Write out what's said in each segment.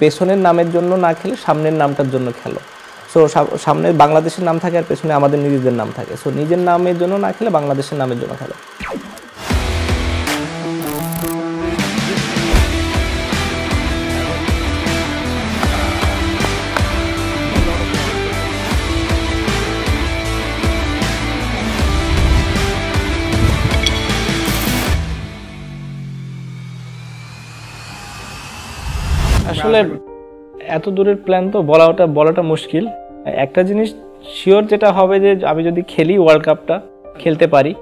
পেছনের নামের জন্য না খেলে সামনের নামটার জন্য খেলো। সো সামনে বাংলাদেশের নাম থাকে আর পেছনে আমাদের নিজেদের নাম থাকে। সো নিজের নামের জন্য না খেলে বাংলাদেশের নামের জন্য খেলো। আসলে এত দূরের প্ল্যান তো বলাটা বলাটা মুশকিল। একটা জিনিস শিওর যেটা হবে যে আমি যদি খেলি ওয়ার্ল্ড কাপটা খেলতে পারি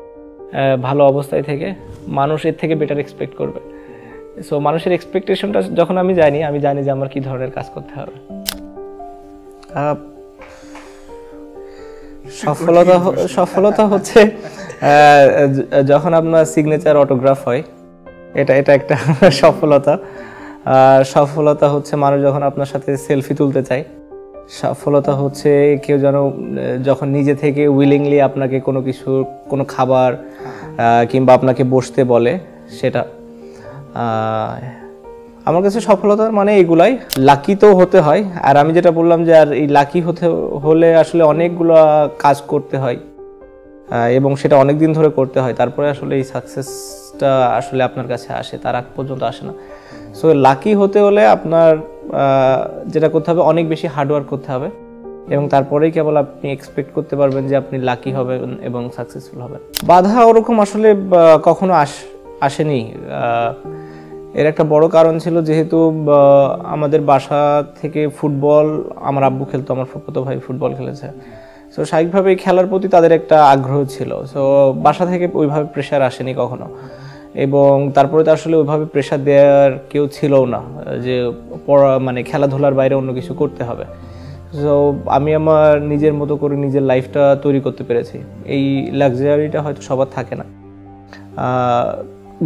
ভালো অবস্থায় থেকে মানুষ এর থেকে বেটার এক্সপেক্ট করবে। সো মানুষের এক্সপেকটেশনটা যখন আমি জানি আমি জানি যে আমার কি ধরনের কাজ করতে হবে। আহ, সফলতা সফলতা হচ্ছে যখন আপনার সিগনেচার অটোগ্রাফ হয় এটা এটা একটা সফলতা। আর সফলতা হচ্ছে মানুষ যখন আপনার সাথে সেলফি তুলতে চায়। সফলতা হচ্ছে কেউ যেন যখন নিজে থেকে উইলিংলি আপনাকে কোনো কিছু কোনো খাবার কিংবা আপনাকে বসতে বলে সেটা। আমার কাছে সফলতার মানে এগুলাই। লাকি তো হতে হয়। আর আমি যেটা বললাম যে আর এই লাকি হতে হলে আসলে অনেকগুলো কাজ করতে হয়। এবং সেটা অনেক দিন ধরে করতে হয়। তারপরে আসলে এই সাকসেসটা আসলে আপনার কাছে আসে। তার আগ পর্যন্ত আসে না। সো লাকি হতে হলে আপনার যেটা করতে হবে, অনেক বেশি হার্ডওয়ার্ক করতে হবে। এবং তারপরেই কেবল আপনি এক্সপেক্ট করতে পারবেন যে আপনি লাকি হবেন এবং সাকসেসফুল হবেন। বাধা ওরকম আসলে কখনো আস, আসেনি। এর একটা বড় কারণ ছিল যেহেতু আমাদের বাসা থেকে ফুটবল, আমার আব্বু খেলতো, আমার ফুটবল ভাই ফুটবল খেলেছে। সো স্বাভাবিকভাবে খেলার প্রতি তাদের একটা আগ্রহ ছিল। সো বাসা থেকে ওইভাবে প্রেশার আসেনি কখনো। এবং তারপরে তো আসলে ওইভাবে প্রেশার দেওয়ার কেউ ছিলও না, যে পড়া মানে খেলাধুলার বাইরে অন্য কিছু করতে হবে। সো আমি আমার নিজের মতো করে নিজের লাইফটা তৈরি করতে পেরেছি। এই লাক্সারিটা হয়তো সবার থাকে না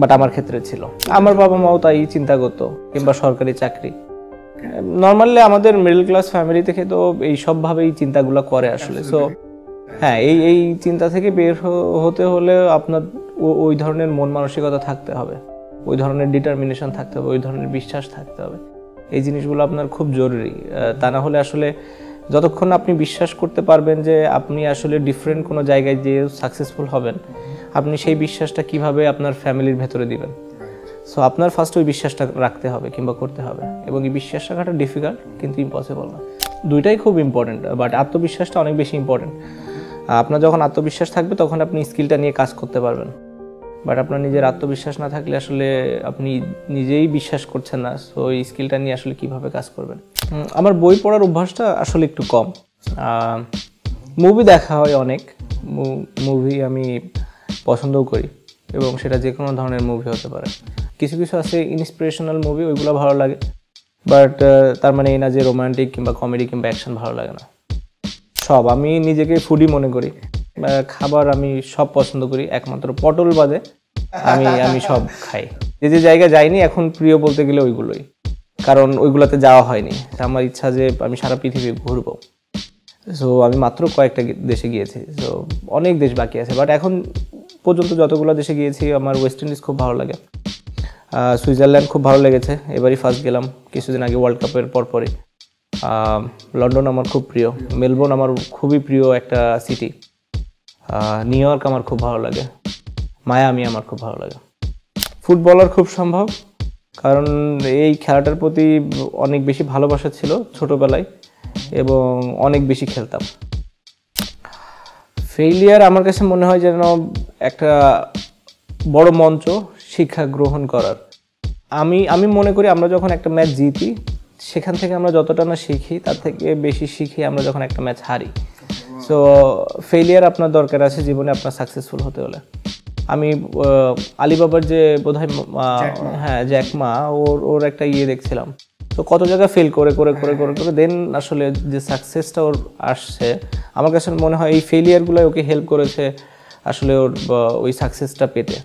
বাট আমার ক্ষেত্রে ছিল। আমার বাবা মাও তাই চিন্তা করতো, কিংবা সরকারি চাকরি। নর্মালি আমাদের মিডল ক্লাস ফ্যামিলি থেকে তো এই সবভাবেই চিন্তাগুলো করে আসলে। সো হ্যাঁ এই এই চিন্তা থেকে বের হতে হলে আপনার ওই ধরনের মন মানসিকতা থাকতে হবে। ওই ধরনের ডিটারমিনেশন থাকতে হবে, ওই ধরনের বিশ্বাস থাকতে হবে। এই জিনিসগুলো আপনার খুব জরুরি। তা না হলে আসলে যতক্ষণ আপনি বিশ্বাস করতে পারবেন যে আপনি আসলে ডিফারেন্ট কোনো জায়গায় যেয়ে সাকসেসফুল হবেন, আপনি সেই বিশ্বাসটা কীভাবে আপনার ফ্যামিলির ভেতরে দিবেন। সো আপনার ফার্স্ট ওই বিশ্বাসটা রাখতে হবে কিংবা করতে হবে। এবং এই বিশ্বাস রাখাটা ডিফিকাল্ট কিন্তু ইম্পসিবল না। দুইটাই খুব ইম্পর্টেন্ট বাট আত্মবিশ্বাসটা অনেক বেশি ইম্পর্টেন্ট আপনার যখন আত্মবিশ্বাস থাকবে, তখন আপনি স্কিলটা নিয়ে কাজ করতে পারবেন। বাট আপনার নিজের আত্মবিশ্বাস না থাকলে আসলে আপনি নিজেই বিশ্বাস করছেন না সো এই স্কিলটা নিয়ে আসলে কীভাবে কাজ করবেন? আমার বই পড়ার অভ্যাসটা আসলে একটু কম। মুভি দেখা হয় অনেক। মুভি আমি পছন্দও করি, এবং সেটা যে কোনো ধরনের মুভি হতে পারে। কিছু কিছু আছে ইন্সপিরেশনাল মুভি ওইগুলো ভালো লাগে। বাট তার মানে এই না যে রোমান্টিক কিংবা কমেডি কিংবা অ্যাকশন ভালো লাগে না। সব আমি নিজেকে ফুডি মনে করি। খাবার আমি সব পছন্দ করি, একমাত্র পটল বাদে আমি আমি সব খাই। যে যে জায়গায় যাইনি, এখন প্রিয় বলতে গেলে ওইগুলোই। কারণ ওইগুলোতে যাওয়া হয়নি। আমার ইচ্ছা যে আমি সারা পৃথিবী ঘুরবো। সো আমি মাত্র কয়েকটা দেশে গিয়েছি। সো অনেক দেশ বাকি আছে। বাট এখন পর্যন্ত যতগুলো দেশে গিয়েছি, আমার ওয়েস্ট ইন্ডিজ খুব ভালো লাগে। সুইজারল্যান্ড খুব ভালো লেগেছে। এবারই ফার্স্ট গেলাম কিছুদিন আগে ওয়ার্ল্ড কাপের পরপরই। লন্ডন আমার খুব প্রিয়। মেলবোর্ন আমার খুবই প্রিয় একটা সিটি নিউ ইয়র্ক আমার খুব ভালো লাগে। মায়ামি আমার খুব ভালো লাগে। ফুটবলার খুব সম্ভব, কারণ এই খেলাটার প্রতি অনেক বেশি ভালোবাসা ছিল ছোটবেলায় এবং অনেক বেশি খেলতাম। ফেইলিয়ার আমার কাছে মনে হয় যেন একটা বড় মঞ্চ শিক্ষা গ্রহণ করার। আমি আমি মনে করি আমরা যখন একটা ম্যাচ জিতি, সেখান থেকে আমরা যতটা না শিখি, তার থেকে বেশি শিখি আমরা যখন একটা ম্যাচ হারি। সো ফেলিয়ার আপনার দরকার আছে জীবনে আপনার সাকসেসফুল হতে হলে। আমি আলিবাবার যে বোধহয় হ্যাঁ জ্যাকমা ওর ওর একটা ইয়ে দেখছিলাম। তো কত জায়গায় ফেল করে করে করে করে করে দেন আসলে যে সাকসেসটা ওর আসছে আমার কাছে মনে হয় এই ফেলিয়ারগুলো ওকে হেল্প করেছে আসলে ওর ওই সাকসেসটা পেতে।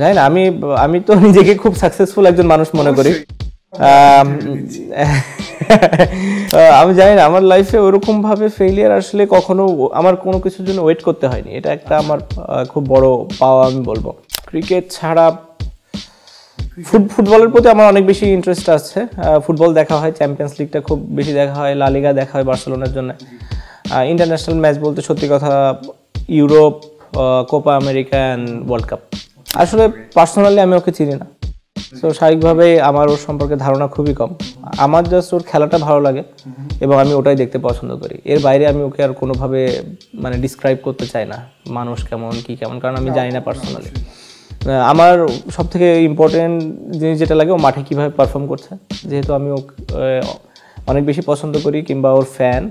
জানি না আমি আমি তো নিজেকে খুব সাকসেসফুল একজন মানুষ মনে করি। আম, জানি না আমার লাইফে ওরকম ভাবে ফেলিয়ার আসলে কখনো আমার কোনো কিছুর জন্য ওয়েট করতে হয়নি। এটা একটা আমার খুব বড় পাওয়া আমি বলব। ক্রিকেট ছাড়া ফুট- ফুটবলের প্রতি আমার অনেক বেশি ইন্টারেস্ট আছে। ফুটবল দেখা হয় চ্যাম্পিয়ন্স লিগটা খুব বেশি দেখা হয় লা লিগা দেখা হয় বার্সেলোনার জন্য। ইন্টারন্যাশনাল ম্যাচ বলতে সত্যি কথা Europe Copa America and world cup আসলে পার্সোনালি আমি ওকে চিনি না। তো স্বাভাবিকভাবে আমার ওর সম্পর্কে ধারণা খুবই কম। আমার জাস্ট ওর খেলাটা ভালো লাগে এবং আমি ওটাই দেখতে পছন্দ করি। এর বাইরে আমি ওকে আর কোনোভাবে মানে ডিসক্রাইব করতে চাই না মানুষ কেমন কি কেমন কারণ আমি জানি না পার্সোনালি আমার সব থেকে ইম্পর্টেন্ট জিনিস যেটা লাগে ও মাঠে কীভাবে পারফর্ম করছে। যেহেতু আমি ও অনেক বেশি পছন্দ করি কিংবা ওর ফ্যান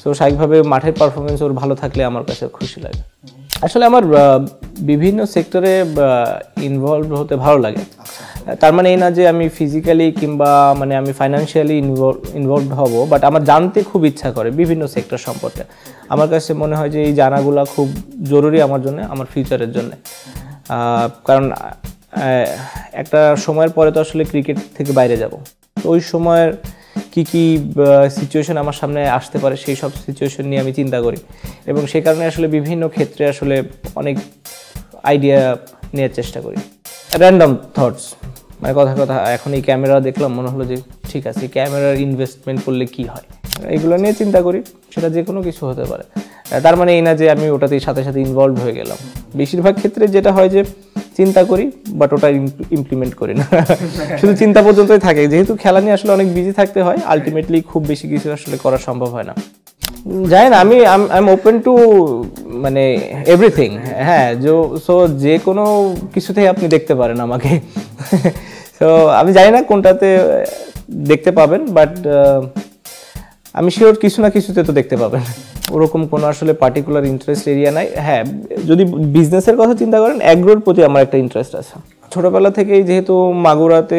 তো স্বাভাবিকভাবে মাঠের পারফরমেন্স ওর ভালো থাকলে আমার কাছে খুশি লাগে। আসলে আমার বিভিন্ন সেক্টরে ইনভলভ হতে ভালো লাগে। তার মানে এই না যে আমি ফিজিক্যালি কিংবা মানে আমি ফাইন্যান্সিয়ালি ইনভলভ ইনভলভ হব বাট আমার জানতে খুব ইচ্ছা করে বিভিন্ন সেক্টর সম্পর্কে। আমার কাছে মনে হয় যে এই জানাগুলো খুব জরুরি আমার জন্য, আমার ফিউচারের জন্য। কারণ একটা সময়ের পরে তো আসলে ক্রিকেট থেকে বাইরে যাব। তো ওই সময়ের কি কি সিচুয়েশন আমার সামনে আসতে পারে, সেই সব সিচুয়েশন নিয়ে আমি চিন্তা করি। এবং সেই কারণে আসলে বিভিন্ন ক্ষেত্রে আসলে অনেক আইডিয়া নেওয়ার চেষ্টা করি। র্যান্ডম থটস মানে কথা কথা, এখন এই ক্যামেরা দেখলাম, মনে হলো যে ঠিক আছে ক্যামেরার ইনভেস্টমেন্ট করলে কি হয়? এগুলো নিয়ে চিন্তা করি, সেটা যে কোনো কিছু হতে পারে। তার মানে এই না যে আমি ওটাতেই সাথে সাথে ইনভলভ হয়ে গেলাম। বেশিরভাগ ক্ষেত্রে যেটা হয় যে চিন্তা করি বাট ওটা ইমপ্লিমেন্ট করি না। শুধু চিন্তা পর্যন্তই থাকে। যেহেতু খেলা নিয়ে আসলে অনেক বিজি থাকতে হয় আলটিমেটলি খুব বেশি কিছু আসলে করা সম্ভব হয় না। জানি না, আমি আই এম ওপেন টু মানে এভরিথিং হ্যাঁ সো যে কোনো কিছুতেই আপনি দেখতে পারেন আমাকে। তো আমি জানি না কোনটাতে দেখতে পাবেন বাট আমি শিওর কিছু না কিছুতে তো দেখতে পাবেন। ওরকম কোনো আসলে পার্টিকুলার ইন্টারেস্ট এরিয়া নাই। হ্যাঁ যদি বিজনেসের কথা চিন্তা করেন অ্যাগ্রোর প্রতি আমার একটা ইন্টারেস্ট আছে। ছোটবেলা থেকেই যেহেতু মাগুরাতে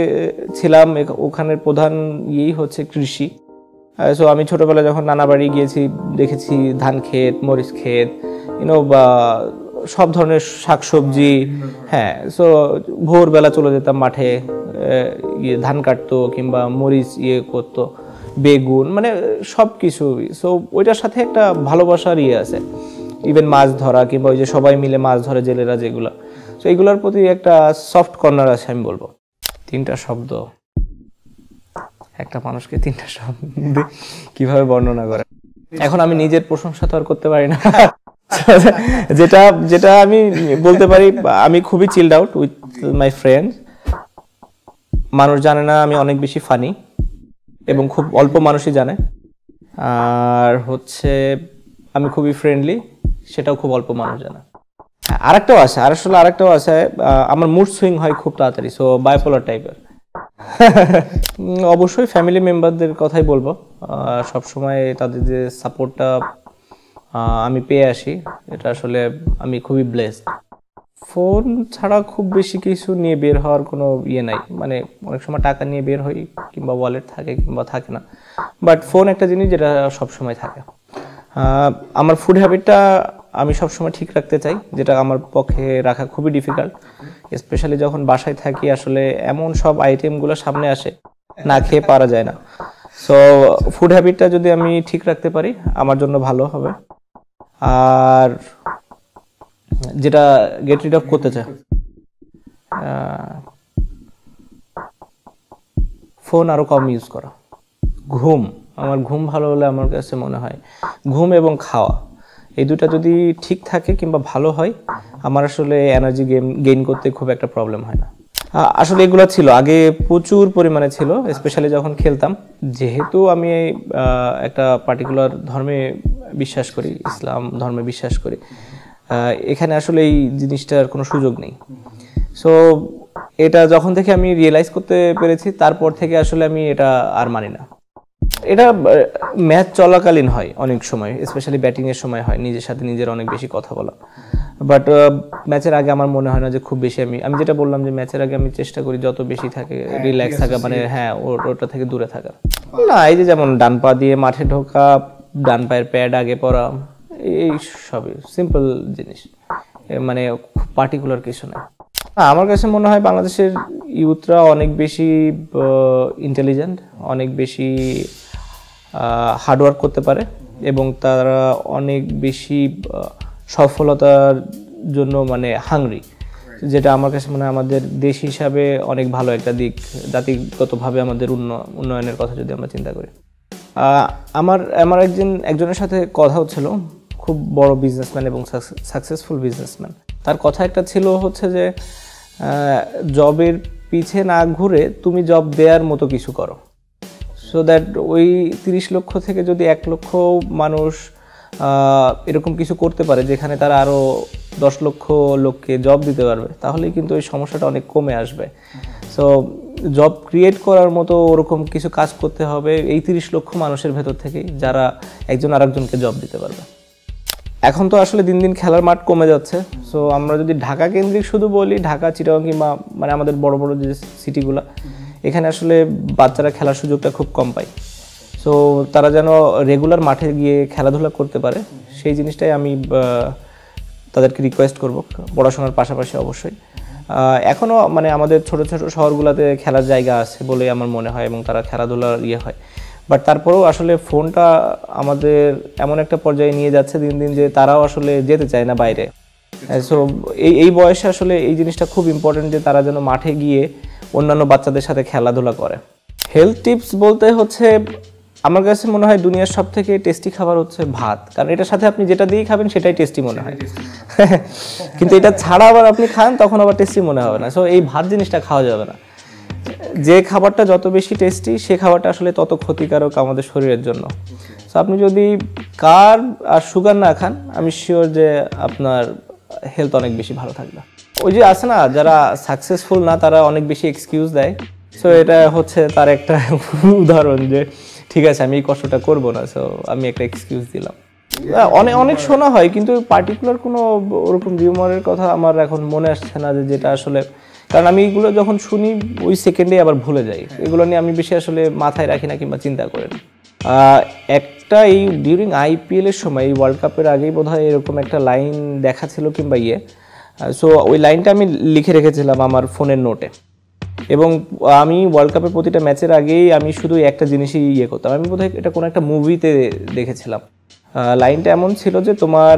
ছিলাম ওখানের প্রধান ইয়েই হচ্ছে কৃষি। সো আমি ছোটবেলায় যখন নানা বাড়ি গিয়েছি, দেখেছি ধান ক্ষেত, মরিচ ক্ষেত ইউনো বা সব ধরনের শাকসবজি। হ্যাঁ সো ভোরবেলা চলে যেতাম মাঠে ইয়ে ধান কাটতো কিংবা মরিচ ইয়ে করতো। বেগুন মানে সব কিছু সো ওইটার সাথে একটা ভালোবাসার ইয়ে আছে। ইভেন মাছ ধরা কিংবা ওই যে সবাই মিলে মাছ ধরে জেলেরা যেগুলো। সো এইগুলোর প্রতি একটা সফট কর্নার আছে আমি বলব। তিনটা শব্দ। একটা মানুষকে তিনটা শব্দে কীভাবে বর্ণনা করে? এখন আমি নিজের প্রশংসা তো আর করতে পারি না। যেটা যেটা আমি বলতে পারি, আমি খুবই chilled out with my friend মানুষ জানে না আমি অনেক বেশি ফানি এবং খুব অল্প মানুষই জানে। আর হচ্ছে, আমি খুবই ফ্রেন্ডলি সেটাও খুব অল্প মানুষ জানে। আরেকটাও আছে, আর আসলে আরেকটাও আছে আমার মুড সুইং হয় খুব তাড়াতাড়ি সো বায়োপোলার টাইপের অবশ্যই ফ্যামিলি মেম্বারদের কথাই বলব। সব সময় তাদের যে সাপোর্টটা আমি পেয়ে আসি, এটা আসলে আমি খুবই ব্লেসড ফোন ছাড়া খুব বেশি কিছু নিয়ে বের হওয়ার কোনো ইয়ে নাই। মানে অনেক সময় টাকা নিয়ে বের হই কিংবা ওয়ালেট থাকে কিংবা থাকে না। বাট ফোন একটা জিনিস যেটা সব সময় থাকে আমার ফুড হ্যাবিটটা আমি সবসময় ঠিক রাখতে চাই, যেটা আমার পক্ষে রাখা খুবই ডিফিকাল্ট স্পেশালি যখন বাসায় থাকি, আসলে এমন সব আইটেমগুলো সামনে আসে, না খেয়ে পারা যায় না। সো ফুড হ্যাবিটটা যদি আমি ঠিক রাখতে পারি, আমার জন্য ভালো হবে। আর যেটা গেট রিড অফ করতে চায়। ফোন আরও কম ইউজ করা। ঘুম, আমার ঘুম ভালো হলে আমার কাছে মনে হয় ঘুম এবং খাওয়া। এই দুটা যদি ঠিক থাকে কিংবা ভালো হয়, আমার আসলে এনার্জি গেম গেইন করতে খুব একটা প্রবলেম হয় না। আসলে এগুলো ছিল। আগে প্রচুর পরিমাণে ছিল স্পেশালি যখন খেলতাম। যেহেতু আমি একটা পার্টিকুলার ধর্মে বিশ্বাস করি, ইসলাম ধর্মে বিশ্বাস করি। এখানে আসলে এই জিনিসটার কোনো সুযোগ নেই। সো এটা যখন থেকে আমি রিয়েলাইজ করতে পেরেছি তারপর থেকে আসলে আমি এটা আর মানি না। এটা ম্যাচ চলাকালীন হয় অনেক সময় স্পেশালি ব্যাটিংয়ের সময় হয় নিজের সাথে নিজের অনেক বেশি কথা বলা। বাট ম্যাচের আগে আমার মনে হয় না যে খুব বেশি আমি আমি যেটা বললাম যে ম্যাচের আগে আমি চেষ্টা করি যত বেশি থাকে রিল্যাক্স থাকা মানে হ্যাঁ ওটা থেকে দূরে থাকা। না এই যে যেমন ডান পা দিয়ে মাঠে ঢোকা ডান পায়ের প্যাড আগে পরা এই সবই সিম্পল জিনিস। মানে পার্টিকুলার কিছু না। না, আমার কাছে মনে হয় বাংলাদেশের ইউথরা অনেক বেশি ইন্টেলিজেন্ট অনেক বেশি হার্ডওয়ার্ক করতে পারে এবং তারা অনেক বেশি সফলতার জন্য মানে হাংরি যেটা আমার কাছে মনে হয় আমাদের দেশ হিসাবে অনেক ভালো একটা দিক জাতিগতভাবে আমাদের উন্ন- উন্নয়নের কথা যদি আমরা চিন্তা করি। আমার আমার একজন একজনের সাথে কথা হচ্ছিল। খুব বড় বিজনেসম্যান এবং সাকসেসফুল বিজনেসম্যান তার কথা একটা ছিল হচ্ছে যে জবের পিছে না ঘুরে তুমি জব দেওয়ার মতো কিছু করো। সো দ্যাট ওই তিরিশ লক্ষ থেকে যদি এক লক্ষ মানুষ এরকম কিছু করতে পারে যেখানে তারা আরও দশ লক্ষ লোককে জব দিতে পারবে, তাহলেই কিন্তু ওই সমস্যাটা অনেক কমে আসবে। সো জব ক্রিয়েট করার মতো ওরকম কিছু কাজ করতে হবে এই তিরিশ লক্ষ মানুষের ভেতর থেকেই, যারা একজন আরেকজনকে জব দিতে পারবে। এখন তো আসলে দিন দিন খেলার মাঠ কমে যাচ্ছে। সো আমরা যদি ঢাকা কেন্দ্রিক শুধু বলি ঢাকা চিটাগাং কিংবা মানে আমাদের বড় বড় যে সিটিগুলো এখানে আসলে বাচ্চারা খেলার সুযোগটা খুব কম পায়। সো তারা যেন রেগুলার মাঠে গিয়ে খেলাধুলা করতে পারে, সেই জিনিসটাই আমি তাদেরকে রিকোয়েস্ট করব, পড়াশোনার পাশাপাশি অবশ্যই। এখনও মানে আমাদের ছোট ছোট শহরগুলোতে খেলার জায়গা আছে বলে আমার মনে হয় এবং তারা খেলাধুলার ইয়ে হয়। বাট তারপরেও আসলে ফোনটা আমাদের এমন একটা পর্যায়ে নিয়ে যাচ্ছে দিন দিন যে তারাও আসলে যেতে চায় না বাইরে। সো এই এই বয়সে আসলে এই জিনিসটা খুব ইম্পর্টেন্ট যে তারা যেন মাঠে গিয়ে অন্যান্য বাচ্চাদের সাথে খেলাধুলা করে। হেলথ টিপস বলতে হচ্ছে আমার কাছে মনে হয় দুনিয়ার সব থেকে টেস্টি খাবার হচ্ছে ভাত। কারণ এটার সাথে আপনি যেটা দিয়েই খাবেন সেটাই টেস্টি মনে হয়। কিন্তু এটা ছাড়া আবার আপনি খান তখন আবার টেস্টি মনে হবে না। সো এই ভাত জিনিসটা খাওয়া যাবে না। যে খাবারটা যত বেশি টেস্টি সে খাবারটা আসলে তত ক্ষতিকারক আমাদের শরীরের জন্য। সো আপনি যদি কার আর সুগার না খান, আমি শিওর যে আপনার হেলথ অনেক বেশি ভালো থাকবে। ওই যে আছে না, যারা সাকসেসফুল না, তারা অনেক বেশি এক্সকিউজ দেয়। সো এটা হচ্ছে তার একটা উদাহরণ যে, ঠিক আছে, আমি এই কষ্টটা করব না। সো আমি একটা এক্সকিউজ দিলাম। অনেক অনেক শোনা হয়, কিন্তু পার্টিকুলার কোনো ওরকম রিউমারের কথা আমার এখন মনে আসছে না যে, যেটা আসলে কারণ আমি এগুলো যখন শুনি, ওই সেকেন্ডে আবার ভুলে যাই। এগুলো নিয়ে আমি বেশি আসলে মাথায় রাখি না কিংবা চিন্তা করি না। একটা এই ডিউরিং আইপিএল এর সময়, এই ওয়ার্ল্ড কাপের আগেই বোধহয় এরকম একটা লাইন দেখা ছিল কিংবা ইয়ে। সো ওই লাইনটা আমি লিখে রেখেছিলাম আমার ফোনের নোটে এবং আমি ওয়ার্ল্ড কাপের প্রতিটা ম্যাচের আগেই আমি শুধু একটা জিনিসই ইয়ে করতাম। আমি বোধহয় এটা কোনো একটা মুভিতে দেখেছিলাম। লাইনটা এমন ছিল যে তোমার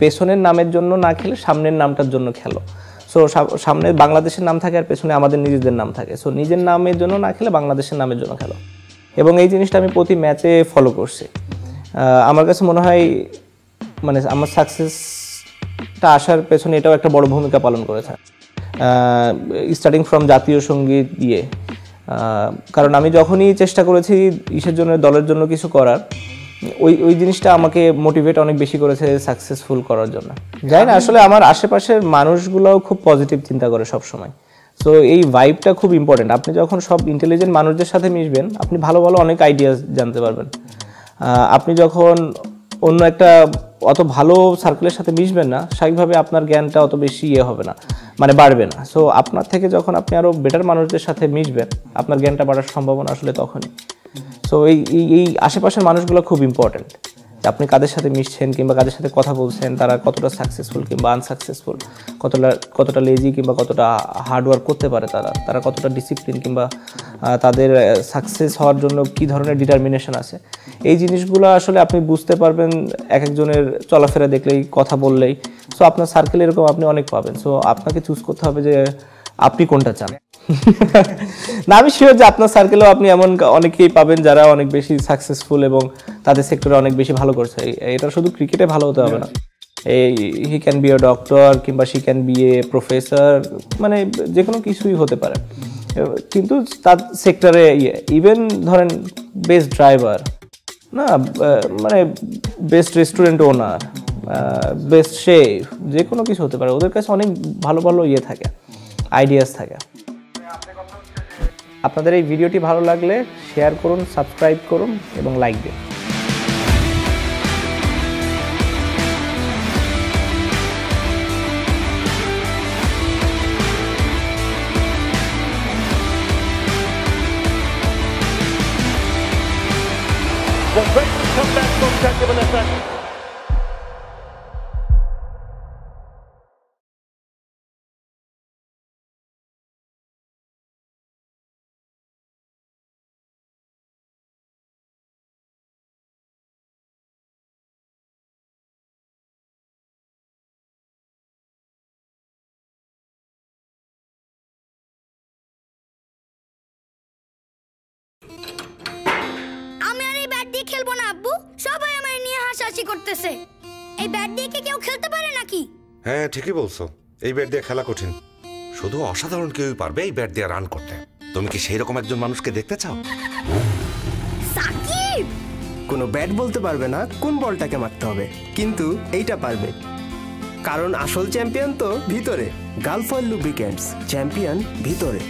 পেছনের নামের জন্য না খেলে সামনের নামটার জন্য খেলো। সো সামনে বাংলাদেশের নাম থাকে আর পেছনে আমাদের নিজেদের নাম থাকে। সো নিজের নামের জন্য না খেলে বাংলাদেশের নামের জন্য খেলো। এবং এই জিনিসটা আমি প্রতি ম্যাচে ফলো করছি। আমার কাছে মনে হয় মানে আমার সাকসেসটা আসার পেছনে এটাও একটা বড় ভূমিকা পালন করেছে। স্টার্টিং ফ্রম জাতীয় সংগীত দিয়ে। কারণ আমি যখনই চেষ্টা করেছি ইসের জন্য, দলের জন্য কিছু করার ওই ওই জিনিসটা আমাকে মোটিভেট অনেক বেশি করেছে সাকসেসফুল করার জন্য। যাই না আসলে আমার আশেপাশের মানুষগুলোও খুব পজিটিভ চিন্তা করে সব সময় সো এই ভাইবটা খুব ইম্পর্টেন্ট আপনি যখন সব ইন্টেলিজেন্ট মানুষদের সাথে মিশবেন আপনি ভালো ভালো অনেক আইডিয়া জানতে পারবেন। আপনি যখন অন্য একটা অত ভালো সার্কেলের সাথে মিশবেন না স্বাভাবিকভাবে আপনার জ্ঞানটা অত বেশি ইয়ে হবে না মানে বাড়বে না। সো আপনার থেকে যখন আপনি আরও বেটার মানুষদের সাথে মিশবেন আপনার জ্ঞানটা বাড়ার সম্ভাবনা আসলে তখনই। সো এই, এই- আশেপাশের মানুষগুলো খুব ইম্পর্টেন্ট আপনি কাদের সাথে মিশছেন কিংবা কাদের সাথে কথা বলছেন, তারা কতটা সাকসেসফুল কিংবা আনসাকসেসফুল কতটা কতটা লেজি কিংবা কতটা হার্ড ওয়ার্ক করতে পারে তারা তারা কতটা ডিসিপ্লিন কিংবা তাদের সাকসেস হওয়ার জন্য কি ধরনের ডিটারমিনেশন আছে? এই জিনিসগুলো আসলে আপনি বুঝতে পারবেন এক একজনের চলাফেরা দেখলেই, কথা বললেই। সো আপনার সার্কেল এরকম আপনি অনেক পাবেন। সো আপনাকে চুজ করতে হবে যে আপনি কোনটা চান? না, আমি শিওর যে আপনার সার্কেলেও আপনি এমন অনেকেই পাবেন যারা অনেক বেশি সাকসেসফুল এবং তাদের সেক্টরে অনেক বেশি ভালো করছে। এটা শুধু ক্রিকেটে ভালো হতে হবে না। এই he can be a doctor কিংবা she can be a professor মানে যে কোনো কিছুই হতে পারে। কিন্তু তার সেক্টরে ইভেন ধরেন বেস্ট ড্রাইভার না মানে best restaurant owner best chef যে কোনো কিছু হতে পারে। ওদের কাছে অনেক ভালো ভালো ইয়ে থাকে। আইডিয়াস থাকে। আপনাদের এই ভিডিওটি ভালো লাগলে শেয়ার করুন সাবস্ক্রাইব করুন এবং লাইক দিন। Well, great comeback from Shakib Al খেলব না আব্বু? সবাই আমার নিয়ে হাসাহাসি করতেছে। এই ব্যাট দিয়ে কি কেউ খেলতে পারে নাকি? হ্যাঁ ঠিকই বলছো। এই ব্যাট দিয়ে খেলা কঠিন। শুধু অসাধারণ কেউই পারবে এই ব্যাট দিয়ে রান করতে। তুমি কি সেই রকম একজন মানুষকে দেখতে চাও? সাকিব! কোনো ব্যাট বলতে পারবে না কোন বলটাকে মারতে হবে কিন্তু এইটা পারবে। কারণ আসল চ্যাম্পিয়ন তো ভিতরে গালফয়েল লুব্রিকেন্টস চ্যাম্পিয়ন ভিতরে।